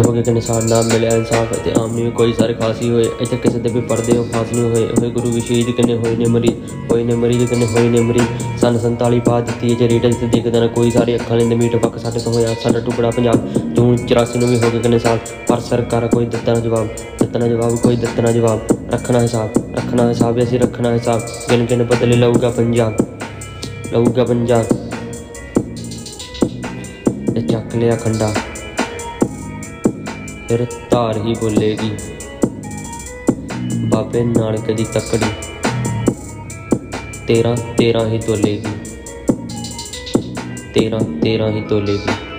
ਅੱਜ ਹੋ ਕੇ ਕਿਨਸਾਨ ਨਾਮ ਮਿਲਿਆ ਇਨਸਾਫ ਅਤੇ ਆਮ ਨਹੀਂ ਕੋਈ ਸਾਰੇ ਖਾਸੀ ਹੋਏ, ਇੱਥੇ ਕਿਸੇ ਦੇ ਵੀ ਪਰਦੇ ਹੋ ਖਾਸ ਹੋਏ ਹੋਏ ਗੁਰੂ ਵੀ ਕਿੰਨੇ ਹੋਏ ਨੇ ਮਰੀ, ਹੋਏ ਨੇ ਮਰੀ ਕਿੰਨੇ ਹੋਏ ਨੇ ਮਰੀ, ਸਨ 47 ਪਾ ਦਿੱਤੀ ਜੇ ਰੀਡਰ ਤੇ ਦੇਖਦਾ ਨਾ ਕੋਈ ਸਾਰੇ ਅੱਖਾਂ ਲੈਂਦੇ ਮੀਟ ਵਕ ਸਾਡੇ ਤੋਂ ਹੋਇਆ, ਸਾਡਾ ਟੁਕੜਾ ਪੰਜਾਬ, ਜੂਨ 84 ਨੂੰ ਵੀ ਹੋ ਗਏ ਕਿੰਨੇ ਸਾਲ, ਪਰ ਸਰਕਾਰ ਕੋਈ ਦਿੱਤਾ ਨਾ ਜਵਾਬ, ਦਿੱਤਾ ਨਾ ਜਵਾਬ, ਕੋਈ ਦਿੱਤਾ ਨਾ ਜਵਾਬ, ਰੱਖਣਾ ਹਿਸਾਬ ਰੱਖਣਾ ਹਿਸਾਬ ਅਸੀਂ ਰੱਖਣਾ ਹਿਸਾਬ ਗਿਣ ਗਿਣ ਬਦਲੇ ਲਊਗਾ ਪੰਜਾਬ ਲਊਗਾ ਪੰਜਾਬ। ਤੇ ਚੱਕ ਲਿਆ ਖੰਡਾ। ਫਿਰ ਧਾਰ ਹੀ ਬੋਲੇਗੀ। ਬਾਬੇ ਨਾਨਕ ਦੀ ਤੱਕੜੀ ਤੇਰਾ ਤੇਰਾਂ ਹੀ ਤੋਲੇਗੀ। ਤੇਰਾਂ ਤੇਰਾ ਹੀ ਤੋਲੇਗੀ।